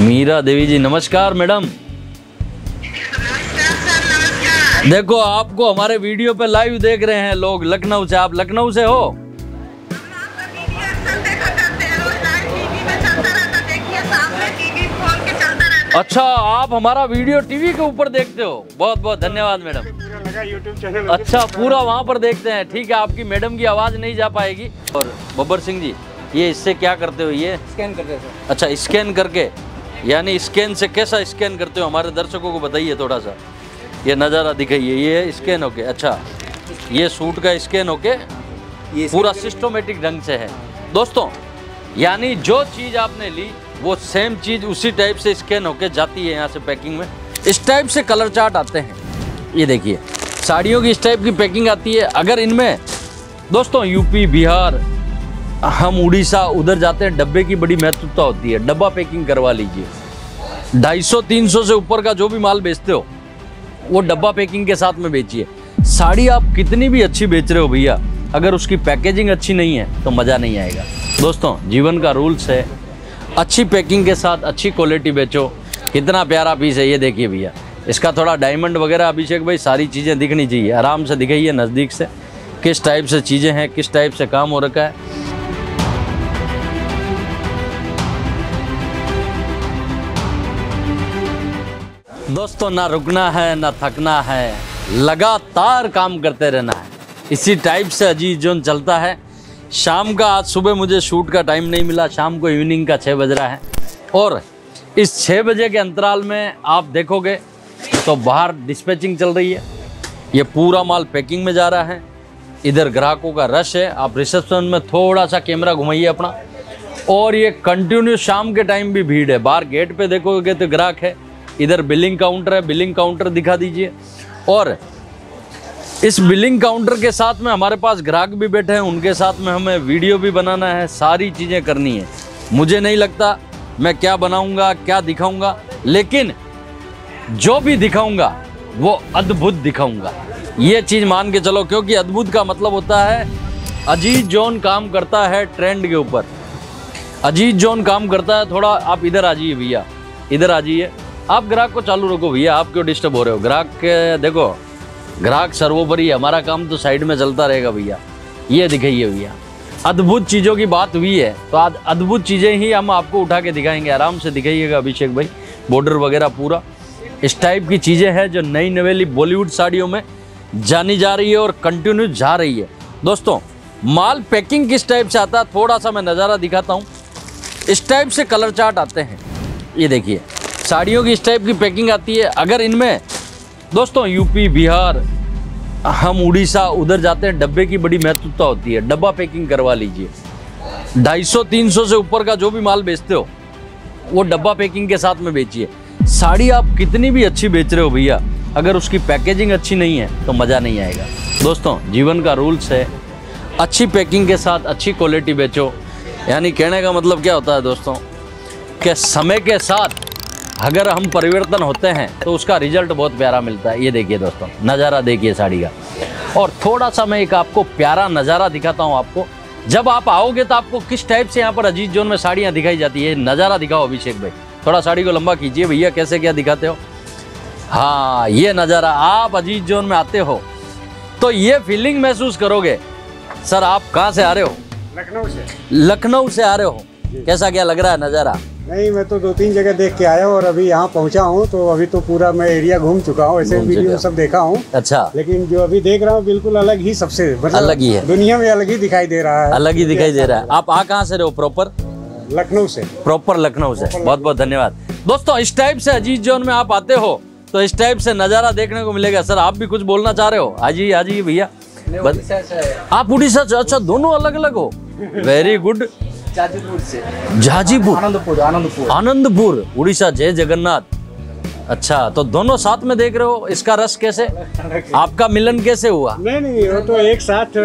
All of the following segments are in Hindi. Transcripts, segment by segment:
मीरा देवी जी नमस्कार मैडम। देखो आपको हमारे वीडियो पे लाइव देख रहे हैं लोग लखनऊ से। आप लखनऊ से हो? अच्छा आप हमारा वीडियो टीवी के ऊपर देखते हो। बहुत बहुत धन्यवाद मैडम। अच्छा पूरा वहाँ पर देखते हैं। ठीक है आपकी मैडम की आवाज़ नहीं जा पाएगी। और बब्बर सिंह जी ये इससे क्या करते हो ये? स्कैन करते हैं अच्छा स्कैन करके। यानी स्कैन से कैसा स्कैन करते हो? हमारे दर्शकों को बताइए थोड़ा सा ये नज़ारा दिखाइए ये स्कैन होके अच्छा। ये सूट का स्कैन होके ये पूरा सिस्टोमेटिक ढंग से है। दोस्तों यानी जो चीज़ आपने ली वो सेम चीज़ उसी टाइप से स्कैन होके जाती है यहाँ से पैकिंग में। इस टाइप से कलर चार्ट आते हैं। ये देखिए साड़ियों की इस टाइप की पैकिंग आती है। अगर इनमें दोस्तों यूपी बिहार हम उड़ीसा उधर जाते हैं, डब्बे की बड़ी महत्वता होती है। डब्बा पैकिंग करवा लीजिए। ढाई सौ, तीन सौ से ऊपर का जो भी माल बेचते हो, वो डब्बा पैकिंग के साथ में बेचिए। साड़ी आप कितनी भी अच्छी बेच रहे हो भैया, अगर उसकी पैकेजिंग अच्छी नहीं है तो मज़ा नहीं आएगा। दोस्तों, जीवन का रूल्स है। अच्छी पैकिंग के साथ अच्छी क्वालिटी बेचो। कितना प्यारा पीस है ये देखिए भैया। इसका थोड़ा डायमंड वगैरह अभिषेक भाई, सारी चीज़ें दिखनी चाहिए। आराम से दिखाइए नज़दीक से, किस टाइप से चीज़ें हैं, किस टाइप से काम हो रखा है। दोस्तों, ना रुकना है, ना थकना है। लगातार काम करते रहना है। इसी टाइप से अज़ीज़ जोन चलता है। शाम का आज सुबह मुझे शूट का टाइम नहीं मिला। शाम को इवनिंग का छः बज रहा है। और इस छः बजे के अंतराल में आप देखोगे तो बाहर डिस्पैचिंग चल रही है। ये पूरा माल पैकिंग में जा रहा है। इधर ग्राहकों का रश है। आप रिसेप्शन में थोड़ा सा कैमरा घुमाइए अपना। और ये कंटिन्यू शाम के टाइम भी भीड़ है। बाहर गेट पे देखोगे तो ग्राहक है। इधर बिलिंग काउंटर है बिलिंग काउंटर दिखा दीजिए। और इस बिलिंग काउंटर के साथ में हमारे पास ग्राहक भी बैठे हैं, उनके साथ में हमें वीडियो भी बनाना है, सारी चीज़ें करनी है। मुझे नहीं लगता मैं क्या बनाऊँगा, क्या दिखाऊँगा, लेकिन जो भी दिखाऊँगा, वो अद्भुत दिखाऊँगा। ये चीज़ मान के चलो, क्योंकि अद्भुत का मतलब होता है, अजीत जोन काम करता है ट्रेंड के ऊपर। अजीत जोन काम करता है, थोड़ा आप इधर आ जाइए भैया, इधर आ जाइए। आप ग्राहक को चालू रखो भैया आप क्यों डिस्टर्ब हो रहे हो? ग्राहक के देखो ग्राहक सर्वोपरि है, हमारा काम तो साइड में चलता रहेगा भैया। ये दिखाइए भैया। अद्भुत चीज़ों की बात हुई है तो आज अद्भुत चीज़ें ही हम आपको उठा के दिखाएँगे। आराम से दिखाइएगा अभिषेक भाई बॉर्डर वगैरह पूरा। इस टाइप की चीज़ें हैं जो नई नवेली बॉलीवुड साड़ियों में जानी जा रही है और कंटिन्यू जा रही है। दोस्तों माल पैकिंग किस टाइप से आता है? थोड़ा सा मैं नज़ारा दिखाता हूँ। इस टाइप से कलर चार्ट आते हैं। ये देखिए। साड़ियों की इस टाइप की पैकिंग आती है। अगर इनमें, दोस्तों यूपी बिहार, हम उड़ीसा, उधर जाते हैं, डब्बे की बड़ी महत्वता होती है। डब्बा पैकिंग करवा लीजिए। ढाई सौ, तीन सौ से ऊपर का जो भी माल बेचते हो, वो डब्बा पैकिंग के साथ में बेचिए। साड़ी आप कितनी भी अच्छी बेच रहे हो भैया, अगर उसकी पैकेजिंग अच्छी नहीं है तो मज़ा नहीं आएगा। दोस्तों, जीवन का रूल्स है। अच्छी पैकिंग के साथ अच्छी क्वालिटी बेचो। यानी कहने का मतलब क्या होता है, दोस्तों, कि समय के साथ अगर हम परिवर्तन होते हैं तो उसका रिज़ल्ट बहुत प्यारा मिलता है। ये देखिए दोस्तों नज़ारा देखिए साड़ी का। और थोड़ा सा मैं एक आपको प्यारा नज़ारा दिखाता हूँ आपको। जब आप आओगे तो आपको किस टाइप से यहाँ पर अजीत जोन में साड़ियाँ दिखाई जाती है नज़ारा दिखाओ अभिषेक भाई। थोड़ा साड़ी को लंबा कीजिए भैया कैसे क्या दिखाते हो? हाँ ये नज़ारा आप अजीत जोन में आते हो तो ये फीलिंग महसूस करोगे। सर आप कहाँ से आ रहे हो? लखनऊ से। लखनऊ से आ रहे हो। कैसा क्या लग रहा है नज़ारा? नहीं मैं तो दो तीन जगह देख के आया हूँ और अभी यहाँ पहुँचा हूँ तो अभी तो पूरा मैं एरिया घूम चुका हूँ ऐसे वीडियो सब देखा हूँ। अच्छा। लेकिन जो अभी देख रहा हूँ बिल्कुल अलग ही सबसे मतलब अलग ही है। दुनिया में अलग ही दिखाई दे रहा है। अलग ही दिखाई दे रहा है। आप आ कहाँ से रहे हो प्रॉपर लखनऊ से। प्रॉपर लखनऊ से। बहुत बहुत धन्यवाद। दोस्तों इस टाइप से अजीत जोन में आप आते हो तो इस टाइप से नज़ारा देखने को मिलेगा। सर आप भी कुछ बोलना चाह रहे हो? आ जाइए आ जाइए भैया आप उड़ीसा से? अच्छा दोनों अलग अलग हो। वेरी गुड जाजीपुर से। झाजीपुर आनंदपुर आनंदपुर। आनंदपुर उड़ीसा जय जगन्नाथ। अच्छा तो दोनों साथ में देख रहे हो इसका रस कैसे? आपका मिलन कैसे हुआ? नहीं नहीं वो तो एक साथ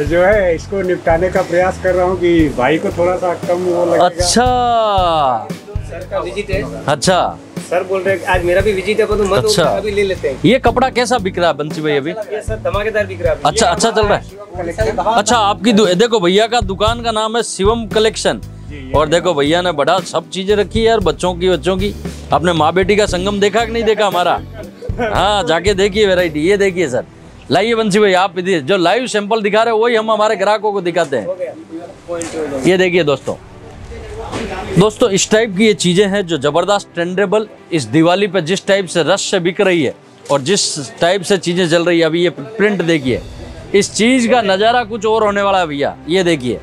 जो है इसको निपटाने का प्रयास कर रहा हूँ कि भाई को थोड़ा सा कम वो लगेगा। अच्छा। सर का विज़िट है। अच्छा। सर बोल रहे हैं आज मेरा भी विज़िट है पर तो मत अच्छा। अभी ले लेते हैं। ये कपड़ा कैसा बिक रहा है बंसी भाई अभी? ये सर धमाकेदार बिक रहा है। अच्छा अच्छा चल रहा है। अच्छा आपकी देखो भैया का दुकान का नाम है शिवम कलेक्शन। और देखो भैया ने बड़ा सब चीज़ें रखी है यार बच्चों की बच्चों की। आपने माँ बेटी का संगम देखा कि नहीं देखा हमारा? हाँ जाके देखिए वेराइटी ये देखिए सर। लाइए बंसी भाई आप इधर जो लाइव सैंपल दिखा रहे हैं वही हम हमारे ग्राहकों को दिखाते हैं। ये देखिए दोस्तों। दोस्तों इस टाइप की ये चीज़ें हैं जो ज़बरदस्त ट्रेंडेबल इस दिवाली पे जिस टाइप से रश से बिक रही है और जिस टाइप से चीज़ें चल रही है अभी ये प्रिंट देखिए। इस चीज़ का नज़ारा कुछ और होने वाला है भैया। ये देखिए।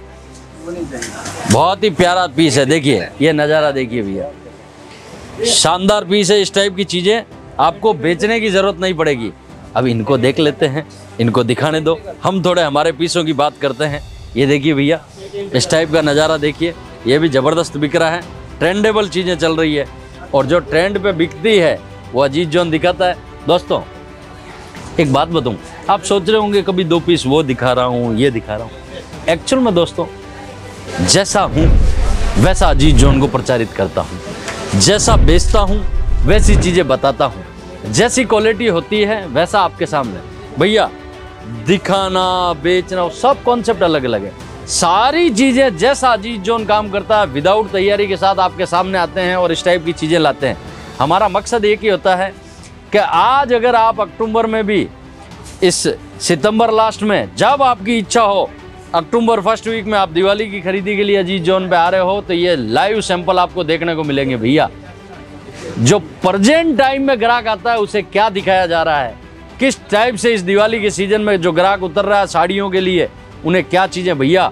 बहुत ही प्यारा पीस है, देखिए। ये नज़ारा देखिए भैया। शानदार पीस है इस टाइप की चीज़ें। आपको बेचने की ज़रूरत नहीं पड़ेगी। अब इनको देख लेते हैं। इनको दिखाने दो। हम थोड़े हमारे पीसों की बात करते हैं। ये देखिए भैया, इस टाइप का नज़ारा देखिए। ये भी ज़बरदस्त बिक रहा है। ट्रेंडेबल चीज़ें चल रही है। और जो ट्रेंड पे बिकती है, वो अजीत जोन दिखाता है। दोस्तों, एक बात बताऊँ। आप सोच रहे होंगे, कभी दो पीस वो दिखा रहा हूँ, ये दिखा रहा हूँ। एक्चुअल में दोस्तों, जैसा हूँ, वैसा अजीत जोन को प्रचारित करता हूँ। जैसा बेचता हूँ, वैसी चीज़ें बताता हूँ। जैसी क्वालिटी होती है, वैसा आपके सामने। भैया, दिखाना, बेचना, सब कॉन्सेप्ट अलग अलग है। सारी चीज़ें जैसा अजीत जोन काम करता है विदाउट तैयारी के साथ आपके सामने आते हैं और इस टाइप की चीज़ें लाते हैं। हमारा मकसद एक ही होता है कि आज अगर आप अक्टूबर में भी इस सितंबर लास्ट में, जब आपकी इच्छा हो, अक्टूबर फ़र्स्ट वीक में आप दिवाली की खरीदी के लिए अजीत जोन पे आ रहे हो तो ये लाइव सैंपल आपको देखने को मिलेंगे भैया। जो प्रजेंट टाइम में ग्राहक आता है, उसे क्या दिखाया जा रहा है? किस टाइप से इस दिवाली के सीज़न में जो ग्राहक उतर रहा है साड़ियों के लिए, उन्हें क्या चीज़ें भैया?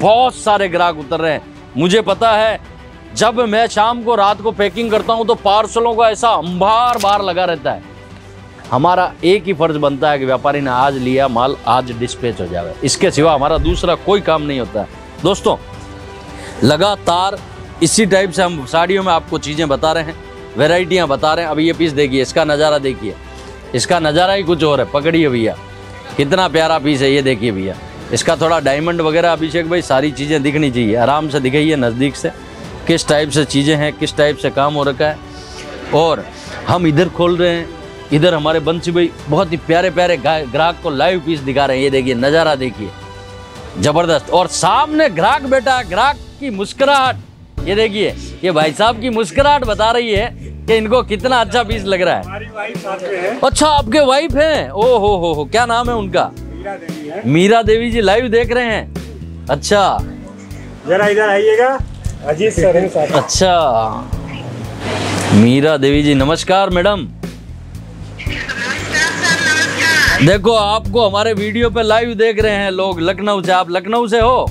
बहुत सारे ग्राहक उतर रहे हैं। मुझे पता है, जब मैं शाम को रात को पैकिंग करता हूँ तो पार्सलों का ऐसा अंबार बार लगा रहता है। हमारा एक ही फ़र्ज़ बनता है कि व्यापारी ने आज लिया माल, आज डिस्पैच हो जाए इसके सिवा हमारा दूसरा कोई काम नहीं होता। है दोस्तों, लगातार इसी टाइप से हम साड़ियों में आपको चीज़ें बता रहे हैं वेराइटियाँ बता रहे हैं। अभी ये पीस देखिए, इसका नज़ारा देखिए। इसका नज़ारा ही कुछ और है पकड़िए भैया। कितना प्यारा पीस है ये देखिए भैया। इसका थोड़ा डायमंड वगैरह अभिषेक भाई, सारी चीज़ें दिखनी चाहिए। आराम से दिखाइए नज़दीक से, किस टाइप से चीज़ें हैं, किस टाइप से काम हो रखा है। और हम इधर खोल रहे हैं इधर हमारे बंसी भाई बहुत ही प्यारे प्यारे ग्राहक को लाइव पीस दिखा रहे हैं। ये देखिए नज़ारा देखिए। ज़बरदस्त। और सामने ग्राहक बैठा ग्राहक की मुस्कुराहट। ये देखिए ये भाई साहब की मुस्कुराहट बता रही है कि इनको कितना अच्छा पीस लग रहा है। हमारी वाइफ है। अच्छा आपके वाइफ हैं? ओ हो हो हो। क्या नाम है उनका? मीरा देवी है। मीरा देवी जी लाइव देख रहे हैं। अच्छा। जरा इधर आइएगा। अजीत सर। अच्छा। मीरा देवी जी नमस्कार मैडम। देखो, आपको हमारे वीडियो पे लाइव देख रहे हैं लोग, लखनऊ से। आप लखनऊ से हो?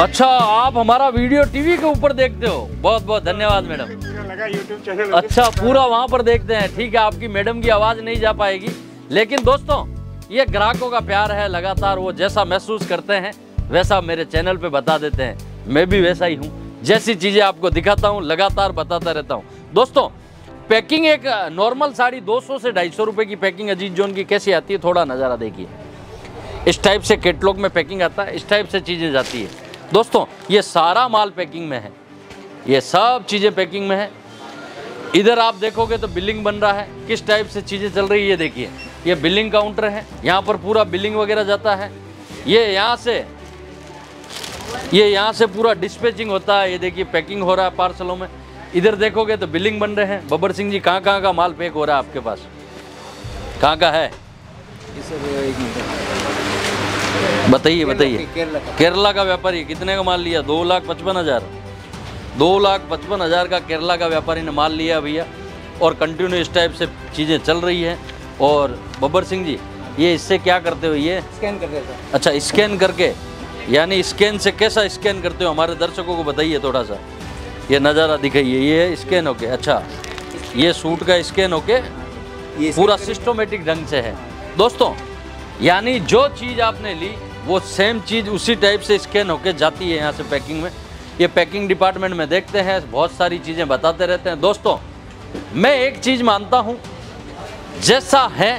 अच्छा आप हमारा वीडियो टीवी के ऊपर देखते हो। बहुत बहुत धन्यवाद, मैडम। अच्छा पूरा वहाँ पर देखते हैं। ठीक है, आपकी मैडम की आवाज़ नहीं जा पाएगी। लेकिन दोस्तों, ये ग्राहकों का प्यार है लगातार, वो जैसा महसूस करते हैं, वैसा मेरे चैनल पे बता देते हैं। मैं भी वैसा ही हूँ। जैसी चीज़ें आपको दिखाता हूँ, लगातार बताता रहता हूँ। दोस्तों, पैकिंग एक नॉर्मल साड़ी 200 से 250 रुपए की पैकिंग अजीत जोन की कैसी आती है, थोड़ा नज़ारा देखिए। इस टाइप से कैटलॉग में पैकिंग आता है, इस टाइप से चीज़ें जाती है। दोस्तों, ये सारा माल पैकिंग में है। ये सब चीज़ें पैकिंग में है। इधर आप देखोगे तो बिलिंग बन रहा है। किस टाइप से चीज़ें चल रही है, ये देखिए। ये बिलिंग काउंटर है। यहाँ पर पूरा बिलिंग वगैरह जाता है। ये यहाँ से ये यहाँ से पूरा डिस्पैचिंग होता है। ये देखिए पैकिंग हो रहा है पार्सलों में। इधर देखोगे तो बिलिंग बन रहे हैं। बब्बर सिंह जी कहाँ कहाँ का माल पैक हो रहा है आपके पास? कहाँ का है? बताइए बताइए। केरला का। व्यापारी कितने का माल लिया? दो लाख पचपन हज़ार। दो लाख पचपन हज़ार का केरला का व्यापारी ने माल लिया भैया। और कंटिन्यू इस टाइप से चीज़ें चल रही हैं। और बब्बर सिंह जी ये इससे क्या करते हो ये? स्कैन कर अच्छा स्कैन करके यानी स्कैन से कैसा स्कैन करते हो? हमारे दर्शकों को बताइए थोड़ा सा ये नज़ारा दिखाइए ये स्कैन होके अच्छा। ये सूट का स्कैन होके ये पूरा सिस्टोमेटिक ढंग से है। दोस्तों यानी जो चीज़ आपने ली वो सेम चीज़ उसी टाइप से स्कैन होके जाती है यहाँ से पैकिंग में। ये पैकिंग डिपार्टमेंट में देखते हैं बहुत सारी चीज़ें बताते रहते हैं। दोस्तों मैं एक चीज़ मानता हूँ जैसा है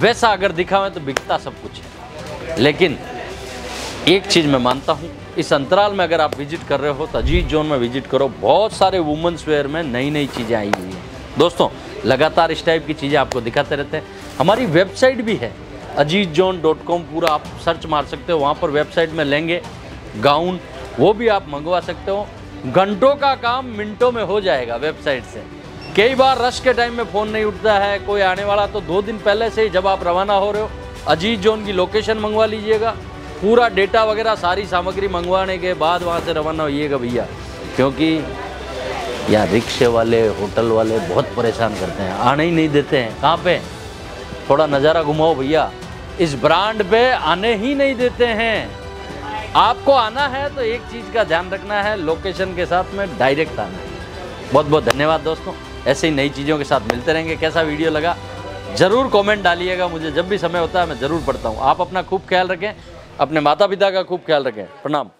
वैसा अगर दिखावें तो बिकता सब कुछ है। लेकिन एक चीज़ मैं मानता हूँ, इस अंतराल में अगर आप विज़िट कर रहे हो तो अजीत जोन में विज़िट करो, बहुत सारे वुमेंस वेयर में नई नई चीज़ें आई हुई हैं। दोस्तों, लगातार इस टाइप की चीज़ें आपको दिखाते रहते हैं। हमारी वेबसाइट भी है अजीत जोन डॉट कॉम पूरा आप सर्च मार सकते हो, वहाँ पर वेबसाइट में लेंगे गाउन वो भी आप मंगवा सकते हो। घंटों का काम मिनटों में हो जाएगा वेबसाइट से। कई बार रश के टाइम में फ़ोन नहीं उठता है, कोई आने वाला तो दो दिन पहले से ही जब आप रवाना हो रहे हो अजीत जोन की लोकेशन मंगवा लीजिएगा। पूरा डेटा वगैरह सारी सामग्री मंगवाने के बाद वहाँ से रवाना होइएगा भैया। क्योंकि यहाँ रिक्शे वाले, होटल वाले बहुत परेशान करते हैं। आने ही नहीं देते हैं। कहाँ पे? थोड़ा नज़ारा घुमाओ भैया। इस ब्रांड पे आने ही नहीं देते हैं। आपको आना है तो एक चीज़ का ध्यान रखना है, लोकेशन के साथ में डायरेक्ट आना। है बहुत बहुत धन्यवाद दोस्तों। ऐसे ही नई चीज़ों के साथ मिलते रहेंगे। कैसा वीडियो लगा? ज़रूर कमेंट डालिएगा मुझे। जब भी समय होता है मैं ज़रूर पढ़ता हूँ। आप अपना खूब ख्याल रखें। अपने माता पिता का खूब ख्याल रखें। प्रणाम।